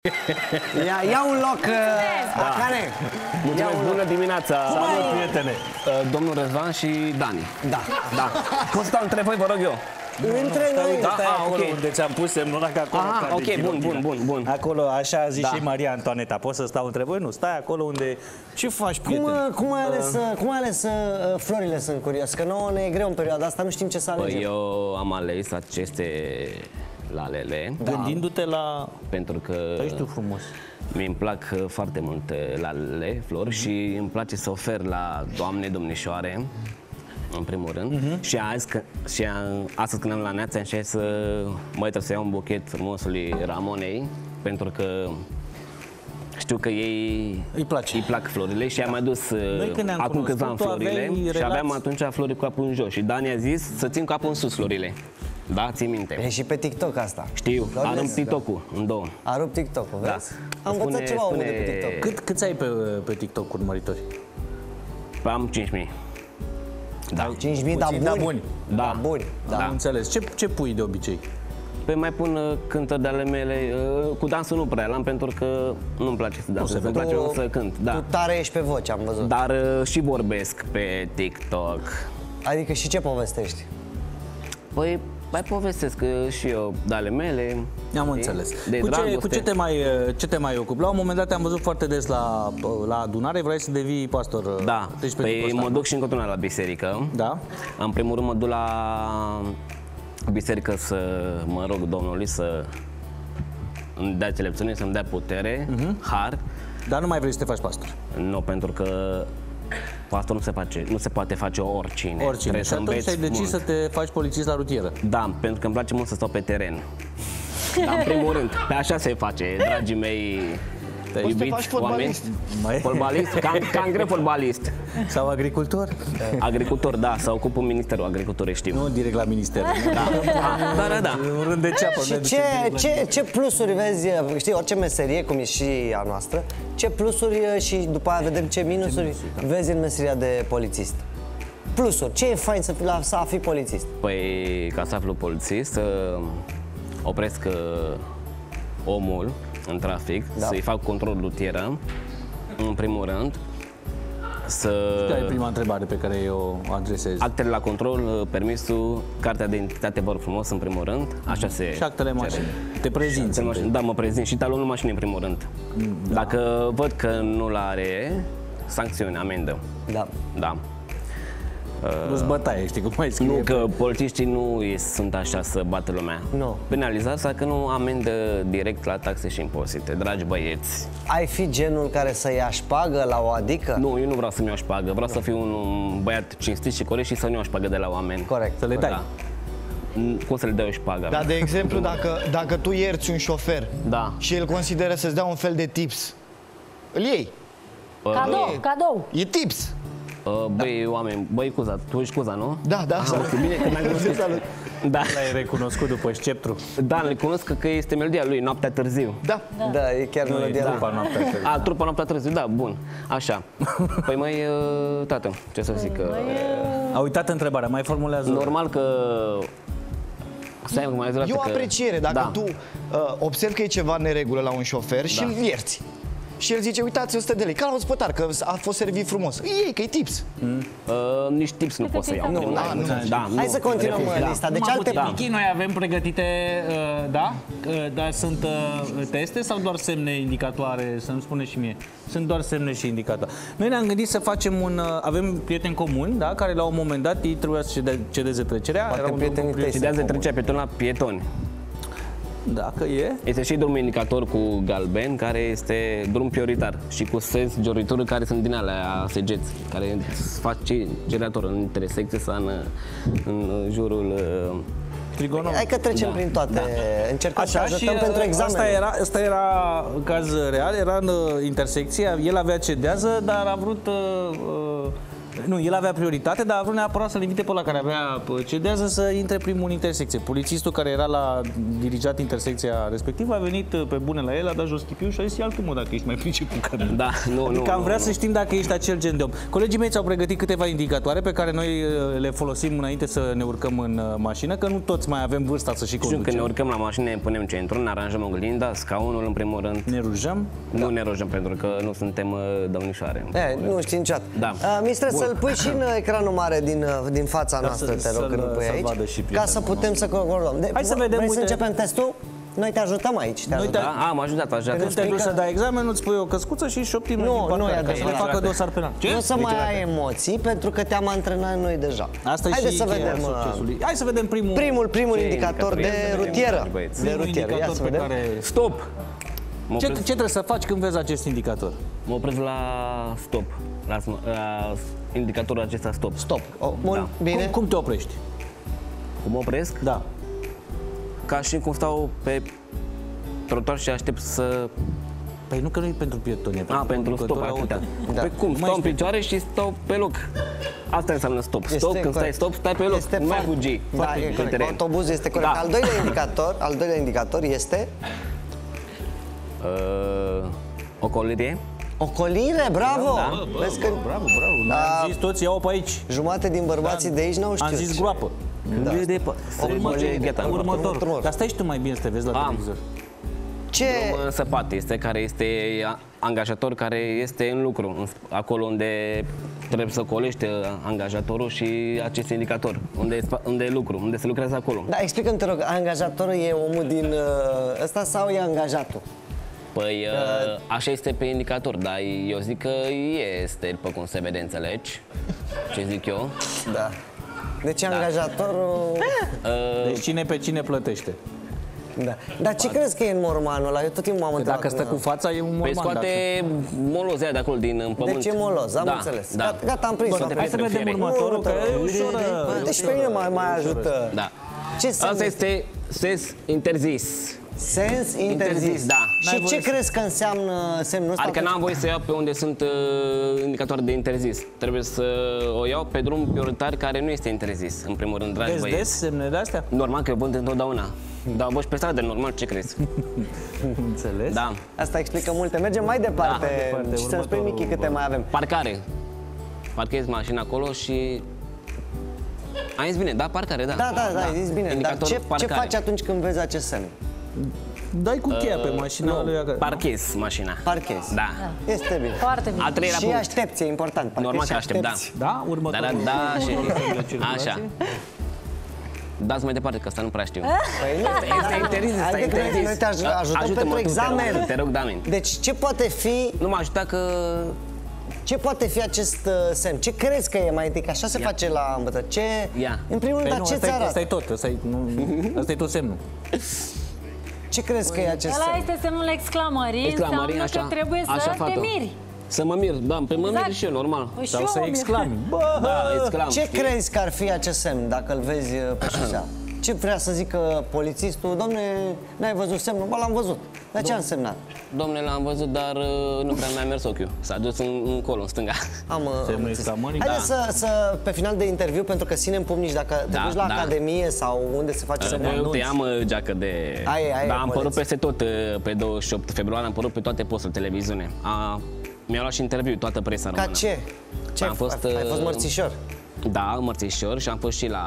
Ia, ia un loc, da. Cane. Mulțumesc, bună dimineața! Salut, prietene! Uh, Domnul Răzvan și Dani. Da. Da. Pot să stau între voi, vă rog eu? Între noi. Da, Stai ah, acolo ok. unde ți-am pus semnul ăla, că acolo Aha, cade ok, bun, ghilotina. bun, bun, bun. Acolo, așa a zis Da. și Maria Antoaneta. Poți să stau între voi? Nu, stai acolo unde... Ce faci, Cum, prieten? uh, cum ai ales, uh, cum ai ales uh, florile sunt curios? Că nouă ne e greu în perioada asta, nu știm ce să alegem. Păi eu am ales aceste lalele Gândindu-te la... pentru că Ești tu frumos. mi îmi plac uh, foarte mult uh, lalele, flori și îmi place să ofer la doamne, domnișoare în primul rând. Și azi, că, și a, astăzi când am la neața am zis să mai trebuie să iau un buchet frumosului Ramonei pentru că știu că ei Îi place. îi plac florile și am adus uh, Noi când ne-am acum câțiva ani cunoscut, tu florile aveai și aveam relații- atunci flori cu capul în jos. Și Dani a zis să țin capul în sus florile. Da, ții minte. E și pe TikTok asta. Știu, Doamne, a rupt TikTok-ul în două. A rupt TikTok-ul, Da. vezi? Am învățat Spune- ceva omul de pe spune- TikTok. Cât, câți ai pe, pe TikTok urmăritori? Am 5.000. Da. 5.000, dar Puțin, buni. dar buni. Da, buni. Da. Da. Am înțeles. Ce, ce pui de obicei? Păi mai pun uh, cântări de ale mele, uh, cu dansul nu prea l-am pentru că nu-mi place să dansez, îmi place Tu- să cânt, Tu da. tare ești pe voce, am văzut. Dar uh, și vorbesc pe TikTok. Adică și ce povestești? Păi mai povestesc uh, și eu de ale mele. Am știi? înțeles. De cu, ce, dragoste. cu ce te mai, ce te mai ocupi? La un moment dat te-am văzut foarte des la, la adunare, vrei să devii pastor. Da, Deci pe păi tipul ăsta, mă nu? duc și în continuare la biserică. Da? În primul rând mă duc la biserică să mă rog Domnului să îmi dea înțelepciune, să-mi dea putere, Mhm. har. Dar nu mai vrei să te faci pastor. Nu, pentru că pastor nu se, face, nu se poate face oricine. Oricine. Trebuie Și să atunci înveți ai decis mult. să te faci polițist la rutieră. Da, pentru că îmi place mult să stau pe teren. Dar în primul rând, pe așa se face, dragii mei Poți să te iubiți faci fotbalist. Mai... Fotbalist, cam, cam greu fotbalist. Sau agricultor? Agricultor, da, să ocup în Ministerul Agriculturii, știu. Nu direct la minister. Da, da, da. da. Un rând de ceapă. Și ne ce, ducem direct la- ce, ce plusuri vezi, știi, orice meserie, cum e și a noastră, ce plusuri și după aia vedem ce minusuri vezi în meseria de polițist? Plusuri, ce e fain să, fii la, să fii polițist? Păi, ca să aflu polițist, să opresc uh, omul în trafic, Da. să-i fac control rutieră, în primul rând, să... Care e prima întrebare pe care eu o adresez? Actele la control, uh, permisul, cartea de identitate, vă rog frumos, în primul rând, așa se Și actele cere. mașini. Te prezinți. Actele mașini, Da, mă prezint și talonul mașinii în primul rând. Dacă văd că nu-l are, sancțiune, amendă. Da. Da. Nu-ți bătaie, știi cum mai scrie? Nu că polițiștii nu e- sunt așa să bată lumea. Nu. Penalizați dacă nu amendă direct la taxe și impozite. Dragi băieți, Ai fi genul care să ia șpagă la o adică? nu, eu nu vreau să-mi iau șpagă, vreau să fiu un, un băiat cinstit și corect și să nu iau șpagă de la oameni. Corect. Să le dai. Da. N- Cum să le dau eu șpagă? Dar, de exemplu, dacă, dacă tu ierți un șofer Da. și el consideră să-ți dea un fel de tips, îl iei. Cadou, cadou. E tips. Uh, Băi, oameni, băi, Cuza, tu ești Cuza, nu? Da, da. Ah, ok, bine că mi-ai cunoscut. Da, L-ai recunoscut după sceptru. da, le cunosc că este melodia lui, Noaptea Târziu. Da. Da, e chiar melodia da. lui. Trupa noaptea târziu. A, trupa Noaptea Târziu, da, bun. Așa. Păi mai, uh, tată, ce să zic? uh, A uitat întrebarea, mai formulează. Normal că... Stai, că mai E o că... apreciere. Dacă da. tu uh, observi că e ceva în neregulă la un șofer și Da. îl ierți. Și el zice, uitați, 100 de lei, ca la un spătar, că a fost servit frumos. Îi iei, că e tips. Uh, nici tips nu pot să iau. Nu, Nu, da, nu. da, Hai nu. să continuăm Refuz, da. da. lista. Deci Numai alte... puțin. Michi, noi avem pregătite, uh, da? Uh, Dar sunt uh, teste sau doar semne indicatoare? Să-mi spune și mie. Sunt doar semne și indicatoare. Noi ne-am gândit să facem un... uh, Avem prieteni comuni, da? Care la un moment dat ei trebuia să cede- cedeze trecerea. Poate Era un prietenii drum tăi prieten- Cedează trecerea pieton la pietoni. Dacă e. Este și drumul indicator cu galben, care este drum prioritar și cu sens joritură care sunt din alea segeți, care face generator în intersecție sau în, în jurul uh, Trigonom. Hai că trecem Da, prin toate. Încercăm să Așa și ajutăm pentru uh, examen. asta era, asta era caz real, era în uh, intersecție, el avea cedează, dar a vrut uh, uh, Nu, el avea prioritate, dar a vrut neapărat să-l invite pe ăla care avea pă, cedează să intre primul în intersecție. Polițistul care era la dirijat intersecția respectivă a venit uh, pe bune la el, a dat jos chipiul și a zis, ia mă dacă ești mai priceput ca mine. Da, nu, Adică nu, am vrea nu, să nu. știm dacă ești acel gen de om. Colegii mei ți-au pregătit câteva indicatoare pe care noi uh, le folosim înainte să ne urcăm în uh, mașină, că nu toți mai avem vârsta să și Știu, când ne conducem. urcăm la mașină, ne punem centru, ne aranjăm oglinda, scaunul în primul rând. Ne rujăm. Nu ne rojăm pentru că nu suntem uh, domnișoare. E, nu știi niciodată. Da. Uh, Mistre, să-l pui și în ecranul mare din, uh, din fața noastră, să- te rog, să-l- când îl pui să-l aici, vadă și ca prietenul să putem să concordăm. De, Hai să vrei vedem, să uite- începem testul? Noi te ajutăm aici. Te Noi ajutăm. te- Da, am ajutat, ajutat. Când te duci explică- să dai examenul, îți pui o căscuță și șoptim Nu, noi din nu e parcare, ca să ne adevărat. facă dosar penal. Nu o să mai ai emoții pentru că te-am antrenat noi deja. Asta e Haideți și să cheia vedem uh, succesului. Hai să vedem primul, primul, primul Ce indicator de indicator? Ia să vedem, rutieră. dragi băieți. De primul rutieră. Ia indicator să pe vedem. care... Stop! Mă Ce, opresc, ce trebuie să faci când vezi acest indicator? mă opresc la stop. La, sm- la indicatorul acesta stop. Stop. Oh, bun, Da. bine. Cum, cum te oprești? Cum mă opresc? Da. Ca și cum stau pe trotuar și aștept să... Păi nu că nu e pentru pietoni, e A, pentru stop, conducători atâta. auto. Da. Pe cum? Mai Stau în explică. picioare și stau pe loc. Asta înseamnă stop. Este Stop, când stai corect. stop, stai pe loc. Este nu mai foarte- fugi. Da, Foarte e pe corect. teren. Autobuzul este corect. Da. Al doilea indicator, al doilea indicator este Uh, ocolire. Ocolire, bravo! Da. Vezi că Bravo, bravo. Da. Am zis toți, iau pe aici. jumate din bărbații de aici n-au știut. Am zis ce- groapă. Da. De, de, Următorul. Gata, Următorul. următorul. Dar stai și tu mai bine să te vezi la Am. televizor. Ce? În săpat este care este a- angajator care este în lucru, în sp- acolo unde trebuie să colește angajatorul și acest indicator, unde e, spa- unde e lucru, unde se lucrează acolo. Da, explică-mi, te rog, angajatorul e omul din uh, ăsta sau e angajatul? Păi uh, așa este pe indicator, dar eu zic că este, după cum se vede, înțelegi ce zic eu. Da. Deci angajatorul... Uh, Deci cine pe cine plătește. Da. Dar ce crezi că e în mormanul ăla? Eu tot timpul m-am Că întrebat. dacă stă cu fața e un Păi morman. scoate molozea de acolo din în pământ. Deci e moloz, am da, înțeles. Da. Gata, gata, am prins. Bun, am hai prins. Hai să vedem Fiere. următorul, Nu, că te e rog. ușoră. Deci pe mine mai, mai ajută. Da. Ce Asta semn este sens interzis. Sens interzis. Interzis, da. N-ai Și voie ce să- crezi că înseamnă semnul ăsta? Adică n-am voie să iau pe unde sunt uh, indicatoare de interzis. Trebuie să o iau pe drum prioritar care nu este interzis, în primul rând, dragi Vezi des băieți. semne de astea? Normal că eu vând întotdeauna. Dar vă și pe stradă, normal, ce crezi? Înțeles. Da. Asta explică multe. Mergem mai departe. mai departe, și să-mi spui, următorul, Michi, câte mai avem. Parcare. Parchezi mașina acolo și... Ai zis bine, da, parcare, da. Da, da, da, ai zis bine. Dar Indicator ce, ce parcare. faci atunci când vezi acest semn? Dai cu cheia pe mașina Nu, lui acasă. parchezi mașina. Parchezi. Da. Este bine. Foarte bine. A treilea Și punct. aștepți, e important. Parchezi Normal și că aștept, da. aștepți. Da? Da, Următorul. da, da, și... circulație. Așa. Dați mai departe, că asta nu prea știu. Păi nu, Este interzis, asta Adică e noi- interzis. noi te aj- ajutăm Ajută-mă pentru tu, te rog, examen. Te rog, Damin. Deci ce poate fi, Nu m-a ajutat că... ce poate fi acest uh, semn? Ce crezi că e mai întâi? Că așa se Ia. face la învățări. Ce, Ia. în primul rând, Păi dar nu, ce ți asta e, arată? asta e tot. Asta e, nu, asta e tot semnul. Ce crezi că e acest Ăla semn? este semnul exclamării, Exclamării, înseamnă așa. că trebuie să Așa, te fată. miri. Să mă mir, da, pe mă mir Exact. și eu, normal. Păi și Sau eu să mă mir. exclami. Bă! Da, exclam, Ce știi? crezi că ar fi acest semn dacă îl vezi uh, pe șosea? Ce vrea să zică polițistul? Domne, n-ai văzut semnul? Bă, l-am văzut. Dar ce a însemnat? Domnule, l-am văzut, dar uh, nu prea mi-a mers ochiul. S-a dus în, încolo, în stânga. Am, uh, Semnul am înțeles. exclamării? Haideți să, să, pe final de interviu, pentru că ținem pumnici, dacă te Da, duci la da. academie sau unde se face semnul Eu anunț. uite, am uh, geacă de... Ai, ai, da, ai, am poliț. părut peste tot uh, pe 28 februarie, am părut pe toate posturile televiziune. A, mi-a luat și interviu toată presa Ca română. ce? ce Am fost, ai, ai fost uh, mărțișor? Da, mărțișor și am fost și la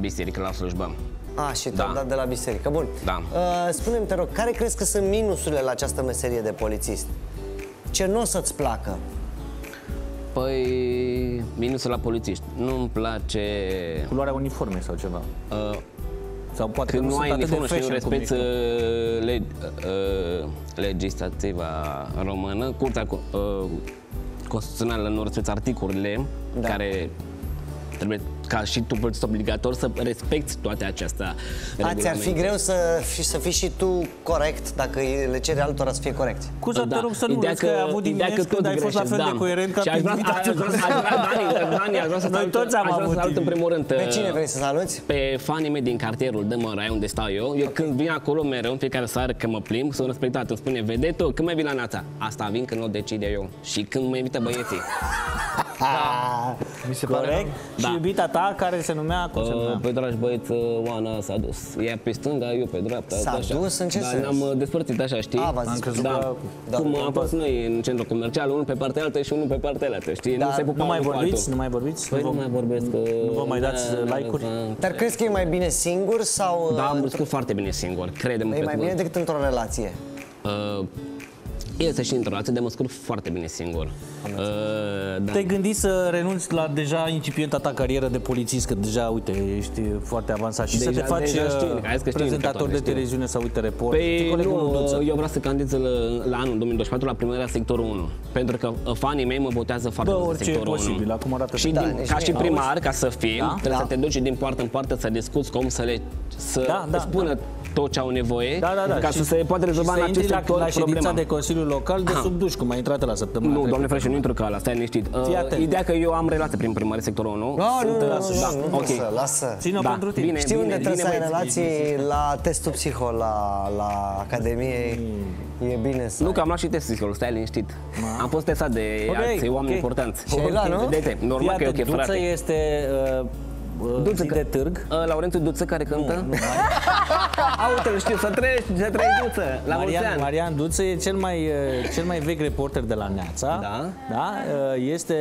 biserică, la slujbă. A, și Da. tot dat de la biserică. Bun. Da. Uh, spune-mi, te rog, care crezi că sunt minusurile la această meserie de polițist? Ce nu o să-ți placă? Păi, minusul la polițiști. Nu-mi place... Culoarea uniformei sau ceva. Uh, Sau poate când că nu ai sunt atât de uniformă și nu fashion cum respecti ești tu. uh, leg, uh, legislativa română, Curtea Co- uh, Constituțională nu respecti articolele Da. care trebuie ca și tu polițist obligator să respecti toate acestea A, ți-ar fi regulamente. greu să, fi, să fii și tu corect dacă le cere altora să fie corect. Cuza, te rog să nu Ideea vezi că ai avut ideea dimineți când ai fost la fel greșesc, de da. coerent ca Și aș pe vrea, invitatul aș vrea, aș vrea, Dani, Dani, aș vrea să Noi salut, toți am aș vrea să avut salut în timp. primul rând Pe uh, cine vrei să saluți? pe fanii mei din cartierul de Mărai, unde stau eu, eu când vin acolo mereu, în fiecare seară când mă plimb, sunt respectat. Îmi spune, vedeți tu, când mai vin la nața? Asta vin când o decide eu. Și când mă invită băieții. Mi se pare Corect? Da. Și iubita ta care se numea, cum se Uh, numea? Pe dragi băieți, uh, Oana s-a dus. Ea pe stânga, eu pe dreapta. S-a așa. dus? În ce da, sens? Ne-am uh, despărțit așa, știi? A, v-ați Am crezut da. că- da, Cum da, am fost noi în centru comercial, unul pe partea altă și unul pe partea altă, știi? Da, nu se nu pupa Nu mai unul cu vorbiți? altul. Nu mai vorbiți? Păi nu mai vorbesc. uh, nu vă mai dați, da, like-uri? da, Dar crezi că e mai bine singur sau... Da, am într- crescut foarte bine singur, crede-mă E pe mai bine cuvânt. decât într-o relație. Uh, este și într-o relație, dar mă scurg foarte bine singur. Uh, da. Te-ai gândit să renunți la deja incipienta ta carieră de polițist, că deja, uite, ești foarte avansat și să Deja- te faci deja știu, uh, hai că știu prezentator indicatoare, de știu. televiziune sau uite report. Știi Păi colegul nu, Mânduță? eu vreau să candidez la, la anul 2024 la primăria sectorul 1 Pentru că uh, fanii mei mă votează foarte Bă, mult în orice e sectorul posibil, 1 acum arată și bine. din, Da, ca deci și mie- primar, ca să fim, Da? trebuie Da. să te duci din poartă în poartă să discuți cum să le să Da, da, spună tot ce au nevoie Da, da, da. ca și, să se poate rezolva și în să acest intri sector la, la ședința problema. de Consiliul Local de sub duș, cum a intrat la săptămâna Nu, trecută. doamne frate, nu intru ca ăla, stai liniștit. Fii Uh, atent. ideea că eu am relație prin primărie sectorul 1. No, nu, nu, nu, lasă, nu, da, nu, ok. lasă, lasă. Ține-o Da, pentru tine. bine. Știi unde trebuie să ai băieți. relații? La testul psiho, la, la Academie. E bine să Nu, ai. că am luat și testul psiholog, stai liniștit. Am fost testat de Ok, alții oameni ok. importanți. Și ai luat, nu? Vedete, normal că e ok, Duță frate. este uh, uh, Duță zi că- de târg. Uh, Laurențiu Duță care cântă? Uite, știu, să trăiești, să trăiești Duță, la mulți Marian, ani. Marian Duță e cel mai, uh, cel mai vechi reporter de la Neața. Da. da? Uh, Este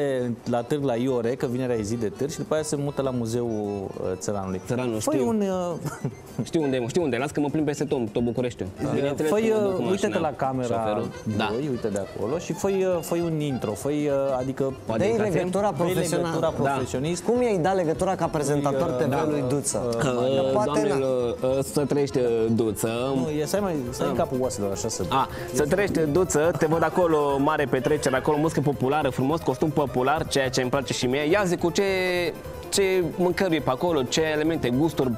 la târg la Iore, că vinerea e zi de târg și după aia se mută la Muzeul uh, Țăranului. Țăranul, Fă știu. un... uh, Știu unde, știu unde, las că mă plimb peste tot, tot Bucureștiul. Bineînțeles Fă, că mă duc cu uite-te mașina, la camera șoferul. 2, Da. uite de acolo și fă, fă un intro, fă, adică Poate Dă-i indicație? legătura Dă-i legătura profesională. profesionist. Cum i-ai dat legătura ca prezentator TV-ului Duță? Uh, Că poate na. Doamnelor, uh, să trăiești uh, Duță. Nu, e, stai mai, stai Da. în capul oaselor, așa să... A, să trăiești Duță, te văd acolo, mare petrecere, acolo muzică populară, frumos, costum popular, ceea ce îmi place și mie. Ia zi cu ce, ce mâncăruri e pe acolo, ce elemente, gusturi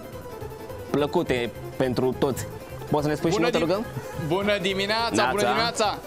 plăcute pentru toți. Poți să ne spui și Bună, noi, te di- rugăm? bună dimineața, Neața. bună dimineața!